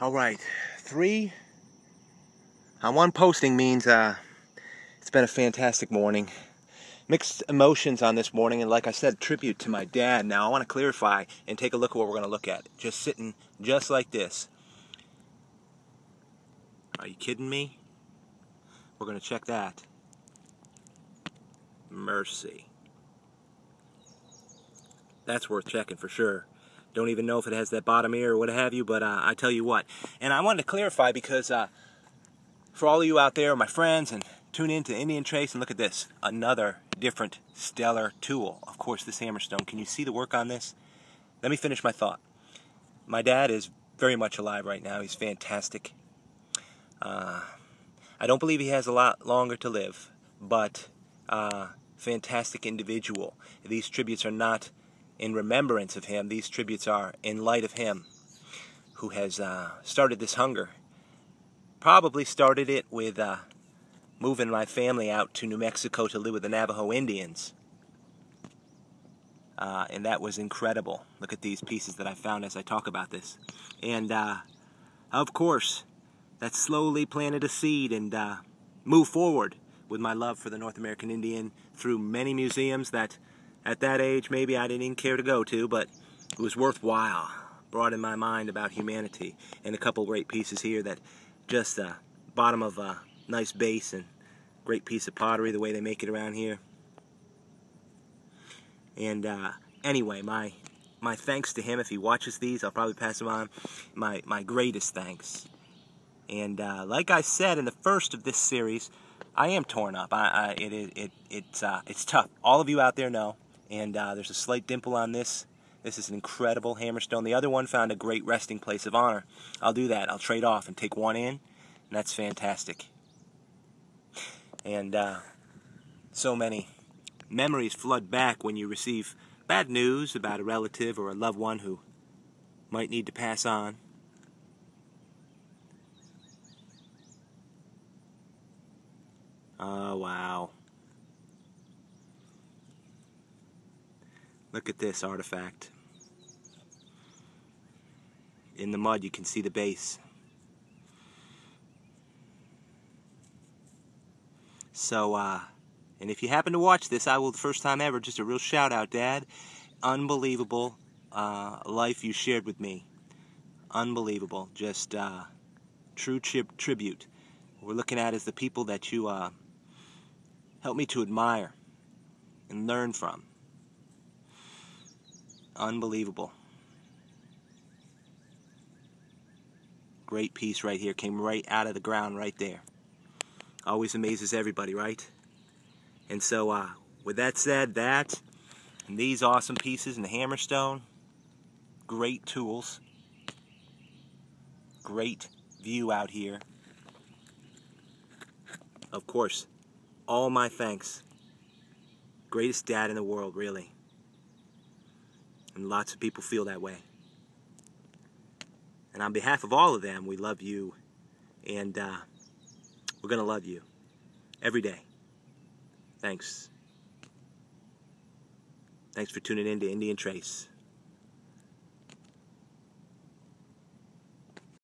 All right, three on one posting means uh, it's been a fantastic morning. Mixed emotions on this morning, and like I said, tribute to my dad. Now I want to clarify and take a look at what we're going to look at. Just sitting just like this. Are you kidding me? We're going to check that. Mercy. That's worth checking for sure. Don't even know if it has that bottom ear or what have you, but uh, I tell you what. And I wanted to clarify because uh, for all of you out there, my friends, and tune in to Indian Trace and look at this. Another different stellar tool. Of course, this hammerstone. Can you see the work on this? Let me finish my thought. My dad is very much alive right now. He's fantastic. Uh, I don't believe he has a lot longer to live, but uh, fantastic individual. These tributes are not in remembrance of him. These tributes are in light of him who has uh, started this hunger. Probably started it with uh, moving my family out to New Mexico to live with the Navajo Indians. Uh, and that was incredible. Look at these pieces that I found as I talk about this. And uh, of course, that slowly planted a seed and uh, moved forward with my love for the North American Indian through many museums that at that age maybe I didn't even care to go to, but it was worthwhile. Brought in my mind about humanity. And a couple great pieces here that just uh, bottom of a nice base and great piece of pottery the way they make it around here. And uh, anyway, my my thanks to him if he watches these. I'll probably pass them on. My my greatest thanks. And uh, like I said in the first of this series, I am torn up. I, I it it, it it's uh, it's tough. All of you out there know and uh, there's a slight dimple on this. This is an incredible hammerstone. The other one found a great resting place of honor. I'll do that. I'll trade off and take one in, and that's fantastic. And uh, so many memories flood back when you receive bad news about a relative or a loved one who might need to pass on. Oh, wow. Look at this artifact. In the mud you can see the base. So, uh, and if you happen to watch this, I will, the first time ever, just a real shout out, Dad. Unbelievable uh, life you shared with me. Unbelievable. Just uh, true tri tribute. We're looking at is the people that you uh, help me to admire and learn from. Unbelievable. Great piece right here. Came right out of the ground right there. Always amazes everybody, right? And so, uh, with that said, that and these awesome pieces and the hammerstone, great tools, great view out here. Of course, all my thanks. Greatest dad in the world, really. And lots of people feel that way. And on behalf of all of them, we love you. And uh, we're going to love you every day. Thanks. Thanks for tuning in to Indian Trace.